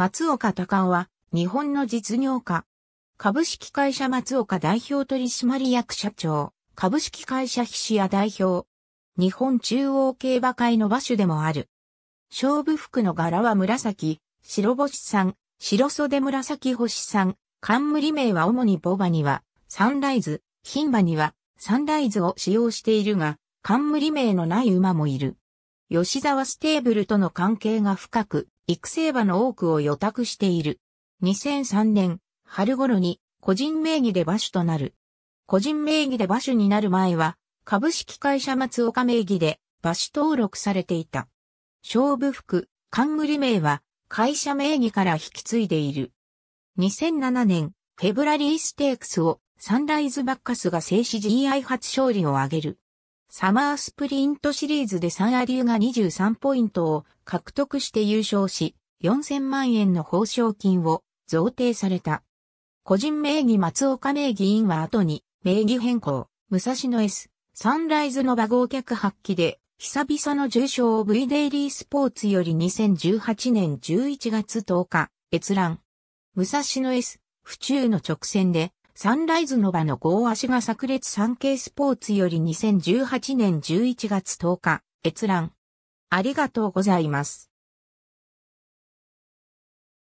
松岡隆夫は、日本の実業家。株式会社松岡代表取締役社長、株式会社菱シ代表。日本中央競馬会の馬主でもある。勝負服の柄は紫、白星さん、白袖紫星さん、冠名は主にボバには、サンライズ、牝馬には、サンライズを使用しているが、冠名のない馬もいる。吉澤ステーブルとの関係が深く、育成馬の多くを預託している。2003年、春頃に個人名義で馬主となる。個人名義で馬主になる前は、株式会社松岡名義で馬主登録されていた。勝負服、冠名は会社名義から引き継いでいる。2007年、フェブラリーステークスをサンライズバッカスが制し GI 初勝利を挙げる。サマースプリントシリーズでサンアリューが23ポイントを獲得して優勝し、4000万円の報奨金を贈呈された。個人名義松岡名義員は後に名義変更、武蔵野 S、サンライズの馬合客発揮で、久々の重賞 V デイリースポーツより2018年11月10日、閲覧。武蔵野 S、府中の直線で、サンライズの場の合足が炸裂産経スポーツより2018年11月10日、閲覧。ありがとうございます。